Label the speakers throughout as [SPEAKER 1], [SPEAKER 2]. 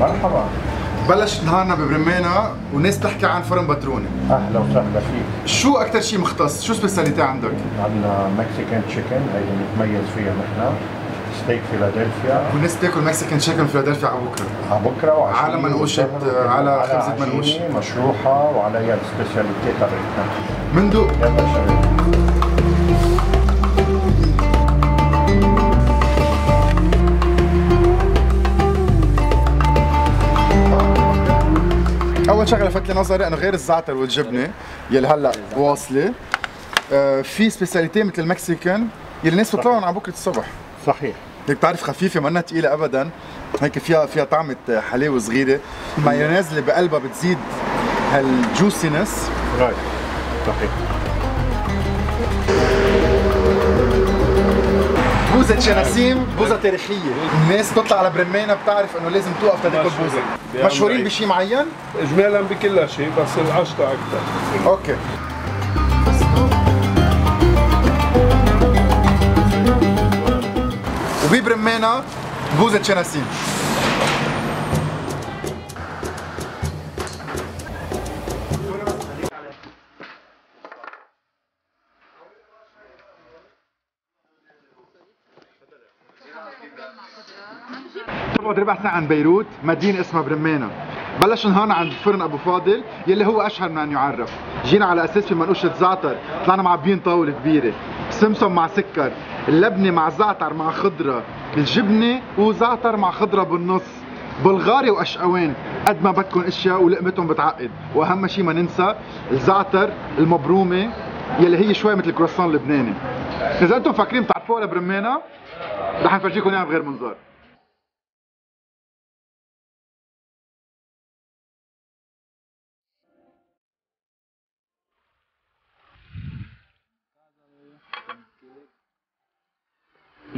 [SPEAKER 1] مرحبا.
[SPEAKER 2] بلش نهارنا ببرمانة والناس تحكي عن فرن بتروني
[SPEAKER 1] أهلا وسهلا فيك.
[SPEAKER 2] شو أكثر شيء مختص؟ شو spécialité عندك؟
[SPEAKER 1] عندنا Mexican chicken هي اللي نتميز فيها نحن. steak Philadelphia
[SPEAKER 2] والناس تاكل Mexican chicken Philadelphia على بكرة.
[SPEAKER 1] على بكرة وعشية
[SPEAKER 2] على منقوشة،
[SPEAKER 1] والظهر
[SPEAKER 2] على
[SPEAKER 1] وعلى
[SPEAKER 2] خبزة منقوش.
[SPEAKER 1] عجينة مشروحة وعليها ال specialty تبعتنا.
[SPEAKER 2] مندوق
[SPEAKER 1] يلا شباب
[SPEAKER 2] أول شغلة لفت لي نظري أنه غير الزعتر والجبنة يلي هلأ واصلة. آه في spécialité مثل ال Mexican يلي الناس بتطلعهم على بكرة الصبح.
[SPEAKER 1] صحيح.
[SPEAKER 2] هيك بتعرف خفيفة منا ثقيله ابدا. هيك فيها فيها طعمة حلاوة صغيرة. مايونيز اللي بقلبها بتزيد هال
[SPEAKER 1] juiciness right صحيح.
[SPEAKER 2] بوزة شناسيم بوزة تاريخية. الناس بتطلع على برمانة بتعرف إنه لازم توقف تاكل بوزة مشهورين. بشيء معين؟
[SPEAKER 3] اجمالا بكل شيء بس العشرة أكثر.
[SPEAKER 2] أوكي. وببرمانة بوزة شناسيم تبعد ربع ساعة عن بيروت مدينة اسمها برمانة بلش نهارنا عند فرن أبو فاضل يلي هو أشهر من أن يعرف. جينا على أساس في منقوشة زعتر طلعنا معبيين طاولة كبيرة. سمسم مع سكر اللبنة مع زعتر مع خضرة الجبنة وزعتر مع خضرة بالنص. بلغاري وأشقوان قد ما بدكم أشياء ولقمتهم بتعقد. وأهم شيء ما ننسى الزعتر المبرومة يلي هي شوي مثل الكرواسون اللبناني. إذا أنتم فاكرين بتعرفوها لبرمانه رح نفرجيكم إياها بغير منظار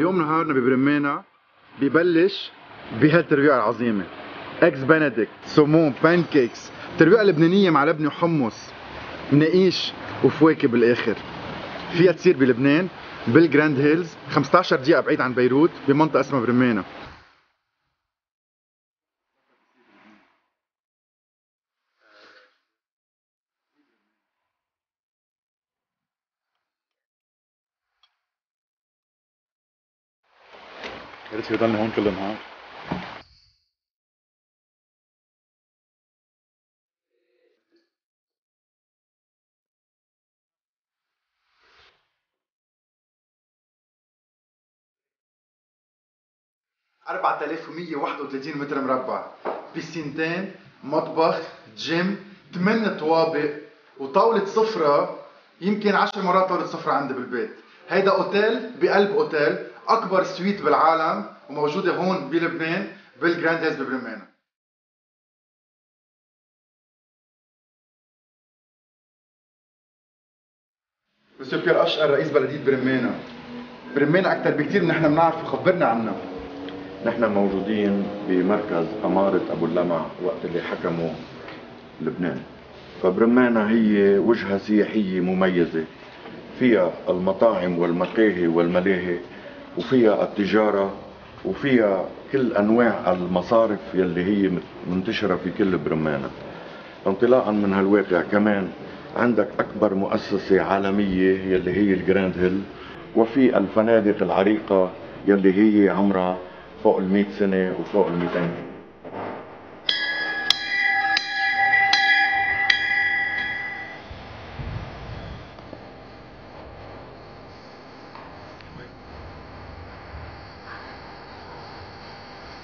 [SPEAKER 2] اليوم نهارنا ببرمانة ببلش بهالترويقة العظيمة. eggs Benedict saumon pancakes. ترويقة لبنانية مع لبنة وحمص مناقيش وفواكه بالآخر. فيها تصير بلبنان بال Grand Hills. 15 دقيقة بعيد عن بيروت بمنطقة اسمها برمانة ريت يضلني هون كل النهار أربعة آلاف ومية واحد وثلاثين متر مربع. بيسينتين مطبخ جيم ثمان طوابق وطاولة سفرة. يمكن عشر مرات طاولة سفرة عندي بالبيت. هيدا أوتيل بقلب أوتيل أكبر suite بالعالم. وموجودة هون بلبنان بال Grand Hills ببرمانة. مسيو بيير أشقر رئيس بلدية برمانة. برمانة أكثر بكثير من نحن بنعرف خبرنا عنها.
[SPEAKER 4] نحن موجودين بمركز أمارة أبو اللمع وقت اللي حكموا لبنان. فبرمانة هي وجهة سياحية مميزة. فيها المطاعم والمقاهي والملاهي وفيها التجارة وفيها كل أنواع المصارف يلي هي منتشرة في كل برمانة انطلاقا من هالواقع كمان عندك أكبر مؤسسة عالمية يلي هي ال Grand Hills وفي الفنادق العريقة يلي هي عمرها فوق ال سنة وفوق ال 200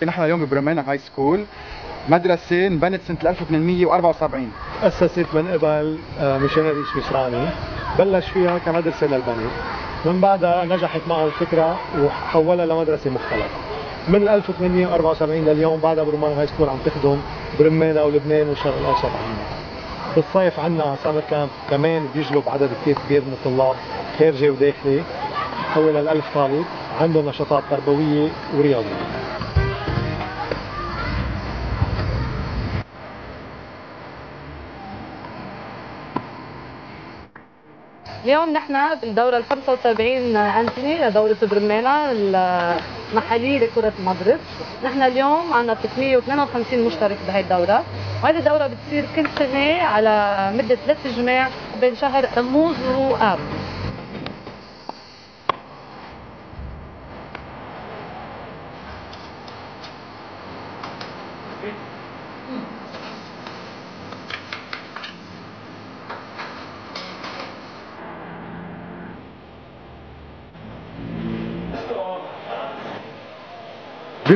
[SPEAKER 2] نحن اليوم ببرمانة High School مدرسة انبنت سنة 1874
[SPEAKER 5] أسست من قبل آه، missionary سويسراني. بلش فيها كمدرسة للبنات من بعدها نجحت معه الفكرة وحولها لمدرسة مختلطة من 1874 لليوم بعدها برمانا High School عم تخدم برمانة ولبنان والشرق الأوسط عنا بالصيف عنا summer camp كمان بيجلب عدد كثير كبير من الطلاب خارجي وداخلي حول الألف طالب عندهم نشاطات تربوية ورياضية.
[SPEAKER 6] اليوم نحن بالدورة ال 75 أنتوني لدورة برمانة ال- محلية لكرة المضرب نحن اليوم عندنا 352 مشترك بهي الدورة. وهذه الدورة بتصير كل سنة على مدة ثلاث جماع بين شهر تموز وآب.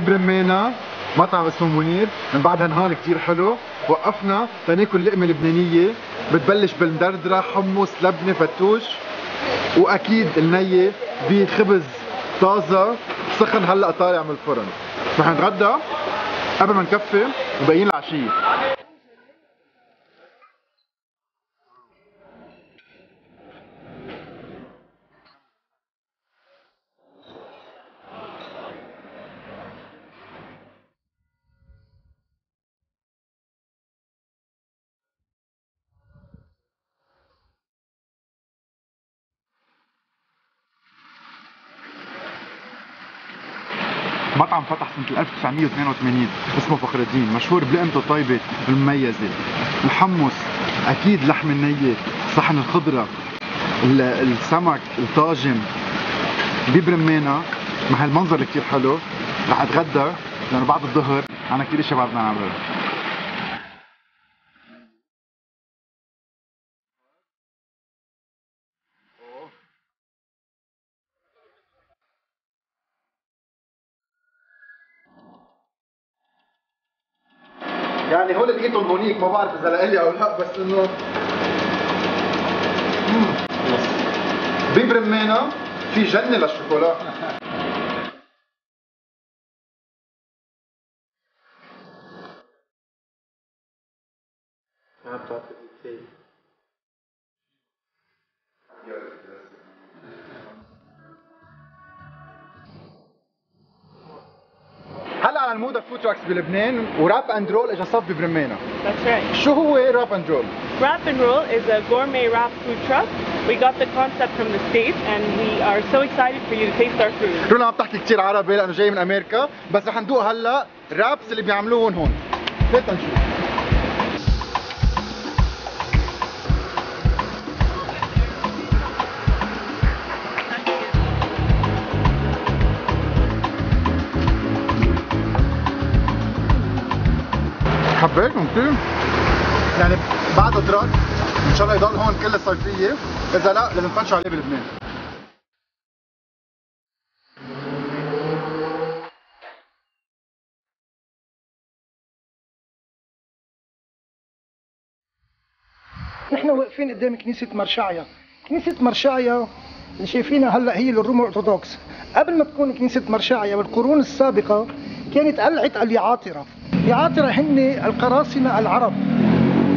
[SPEAKER 2] ببرمينا مطعم اسمه منير. من بعدها نهار كتير حلو. وقفنا تناكل لقمة لبنانية. بتبلش بالمدردره حمص لبنة فتوش. وأكيد النية بخبز طازة. سخن هلأ طالع من الفرن. رح نتغدى قبل ما نكفي وباقيين العشية. مطعم فتح سنة 1982 اسمه فخر الدين. مشهور بلقمته الطيبة المميزة. الحمص أكيد لحم النية صحن الخضرة ال- السمك الطاجن. ببرمانة مع هالمنظر اللي كتير حلو. رح أتغدى لأنه بعد الظهر أنا كتير اشياء بدنا نعملها يعني لقيتهم هونيك ما بعرف إذا لإلي أو لأ بس إنه. ببرمانة في جنة للشوكولا بلبنان Wrap and Roll اجى صف ببرمانة
[SPEAKER 7] That's right.
[SPEAKER 2] شو هو Wrap and Roll؟
[SPEAKER 7] Wrap and Roll is a gourmet wrap food truck. We got the concept from the States and we are so excited for you to taste our food.
[SPEAKER 2] رولا ما بتحكي كثير عربي لأنه جاي من أمريكا بس رح ندوق هال wraps اللي بيعملوهم هون لنشوف حبيتهم كثير يعني بعد ادراك إن شاء الله يضل هون كل الصيفية. إذا لا لازم تفنشوا عليه بلبنان.
[SPEAKER 8] نحن واقفين قدام كنيسة مرشعيا. كنيسة مرشعيا اللي شايفينها هلا هي للروم ارثوذكس قبل ما تكون كنيسة مرشعيا بالقرون السابقة كانت قلعة اليعاطرة. اليعاطرة هن القراصنة العرب.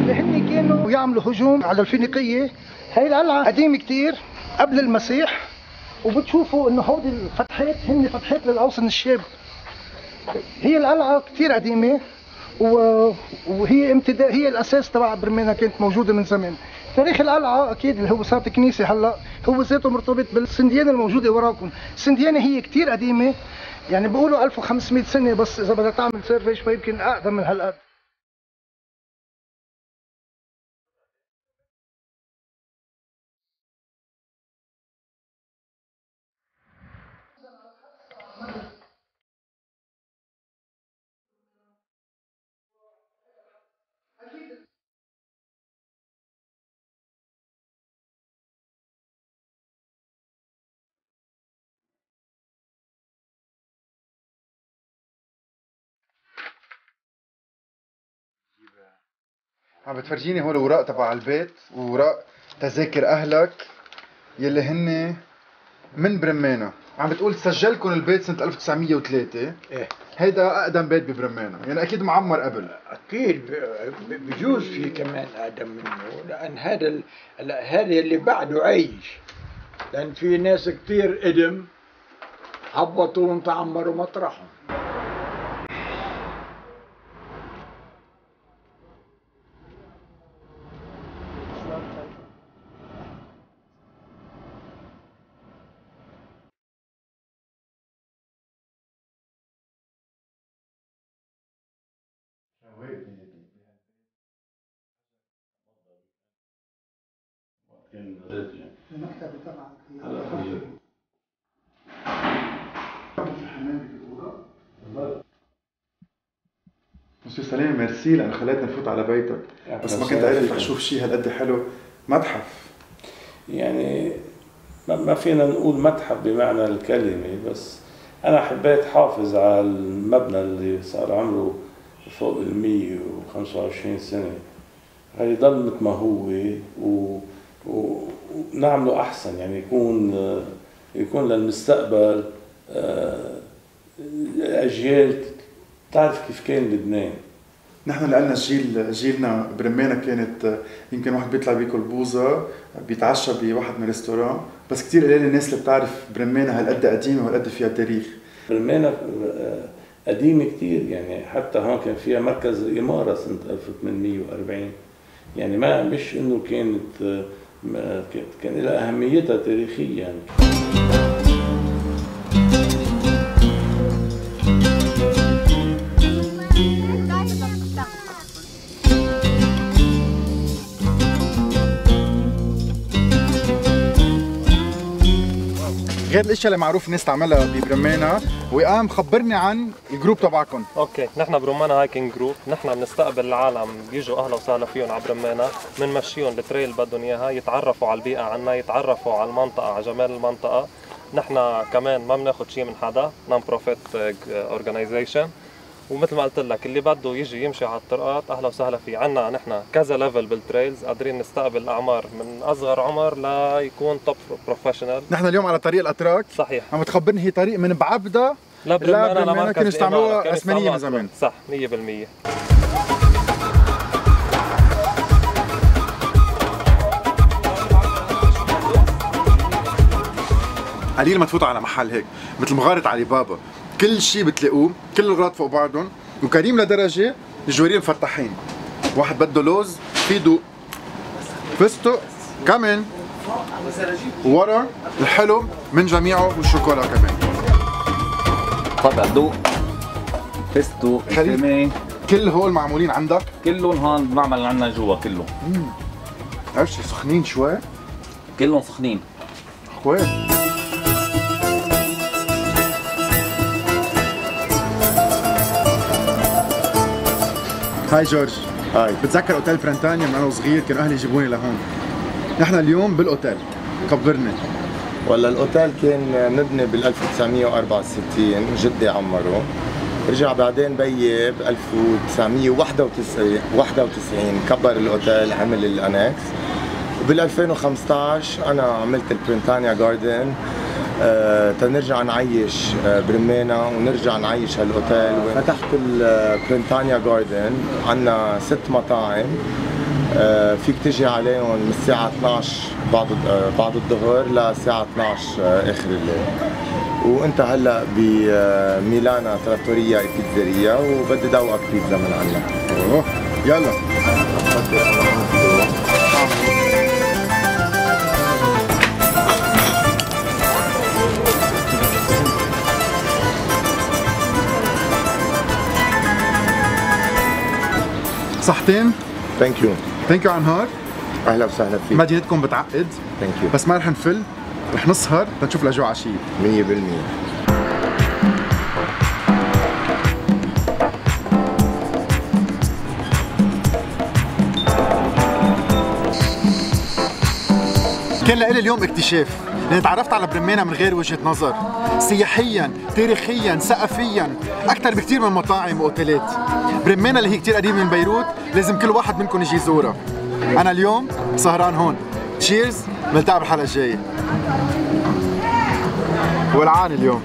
[SPEAKER 8] اللي هن كانوا يعملوا هجوم على الفينيقية. هاي القلعة قديمة كتير قبل المسيح. وبتشوفوا إنه هودي الفتحات هن فتحات للأوسن الشاب. هي القلعة كتير قديمة وهي امتداد هي الأساس تبع برمينا كانت موجودة من زمان. تاريخ القلعة أكيد اللي هو صارت كنيسه هلأ هو ذاته مرتبط بالسنديانة الموجودة وراكم. السنديانة هي كتير قديمة. يعني بيقولوا 1500 سنة بس إذا بدك تعمل سيرفي شوي يمكن أقدم من هالقد.
[SPEAKER 2] عم بتفرجيني هول اوراق تبع البيت ووراق تذاكر أهلك يلي هن من برمانة. عم بتقول سجلكم البيت سنة 1903
[SPEAKER 9] إيه.
[SPEAKER 2] هيدا أقدم بيت ببرمانة. يعني أكيد معمر قبل.
[SPEAKER 9] أكيد بجوز في كمان أقدم منه. لأن هذا ال- هذا اللي بعده عايش. لأن في ناس كثير قدم هبطوا وتعمروا مطرحهم.
[SPEAKER 8] المكتب
[SPEAKER 10] في
[SPEAKER 2] مستر سلام ميرسي لأن خليتنا نفوت على بيتك. بس ما كنت عارف أشوف شيء هالقد حلو. متحف.
[SPEAKER 3] يعني ما فينا نقول متحف بمعنى الكلمة بس أنا حبيت حافظ على المبنى اللي صار عمره فوق ال 125 سنة. يضل مثل ما هو و... و... ونعمله أحسن يعني يكون يكون للمستقبل آه، الأجيال تعرف كيف كان لبنان؟
[SPEAKER 2] نحن لنا جيل جيلنا برمانة كانت يمكن واحد بيطلع بياكل بوظة بيتعشى بواحد من الريستوران بس كثير قليل الناس اللي بتعرف برمانة هالقد قديمة وهالقد فيها تاريخ.
[SPEAKER 3] برمانة آه، قديمة كتير يعني حتى هون كان فيها مركز إمارة سنة 1840 يعني ما مش إنه كانت آه، كان- لها أهميتها تاريخيا.
[SPEAKER 2] غير الاشياء اللي معروف الناس تعملها ببرمانة وقام خبرني عن الجروب تبعكم.
[SPEAKER 11] okay نحن برومانا hiking group. نحن بنستقبل العالم بيجوا أهلا وسهلا فيهم على برمانا. بنمشيهم ال trail بدهم إياها يتعرفوا على البيئة عنا يتعرفوا على المنطقة على جمال المنطقة. نحن كمان ما بناخذ شيء من حدا non-profit organization ومثل ما قلت لك اللي بده يجي يمشي على الطرقات أهلا وسهلا فيه. عنا نحن كذا level بال trails قادرين نستقبل الاعمار من أصغر عمر ليكون top professional
[SPEAKER 2] نحن اليوم على طريق الأتراك.
[SPEAKER 11] صحيح.
[SPEAKER 2] عم تخبرني هي طريق من بعبدة
[SPEAKER 11] لا برمانا لمركز
[SPEAKER 2] كانوا يستعملوها عثمانية من زمان.
[SPEAKER 11] صح 100%
[SPEAKER 2] قليل ما تفوتوا على محل هيك مثل مغارة علي بابا. كل شيء بتلاقوه كل الاغراض فوق بعضهم وكريم لدرجة الجوارين مفتحين. واحد بده لوز في دوق. فستق كمان. ورا الحلو من جميعه والشوكولا كمان.
[SPEAKER 12] تفضل دوق. فستق كريمة
[SPEAKER 2] كل هول معمولين عندك؟
[SPEAKER 12] كلهم هون بنعمل عنا جوا كله
[SPEAKER 2] عرفت سخنين شوي.
[SPEAKER 12] كلهم سخنين.
[SPEAKER 2] كويس هاي جورج. هاي. بتذكر أوتيل برنتانيا من أنا وصغير كانوا أهلي يجيبوني لهون. نحن اليوم بالأوتيل. خبرني
[SPEAKER 13] ولا الأوتيل كان مبني بال 1964 جدي عمره. رجع بعدين بيي ب 1991 91 كبر الأوتيل عمل الأنكس. وبال 2015 أنا عملت البرينتانيا جاردن تنرجع نعيش آه برمانا ونرجع نعيش هالأوتيل فتحت البرينتانيا جاردن عندنا ست مطاعم آه، فيك تجي عليهم من الساعة 12 بعد آه، بعد الظهر للساعة 12 آه، آخر الليل. وأنت هلأ بميلانا تراتوريا بيتزاريا وبدي دوقك بيتزا من عنا
[SPEAKER 2] أوه يلا. صحتين؟
[SPEAKER 13] thank you
[SPEAKER 2] thank you عن جد
[SPEAKER 13] أهلا وسهلا فيك.
[SPEAKER 2] مدينتكم بتعقد.
[SPEAKER 13] thank you
[SPEAKER 2] بس ما رح نفل. رح نسهر تنشوف الأجواء عشيه
[SPEAKER 13] 100%
[SPEAKER 2] كان لإلي اليوم اكتشاف. لأني تعرفت على برمانا من غير وجهة نظر. سياحيا تاريخيا ثقافيا. أكثر بكثير من مطاعم وأوتيلات. برمانة اللي هي كثير قريبة من بيروت لازم كل واحد منكم يجي يزورها. أنا اليوم سهران هون. تشيرز بنلتقى بالحلقة الجاية. ولعان اليوم.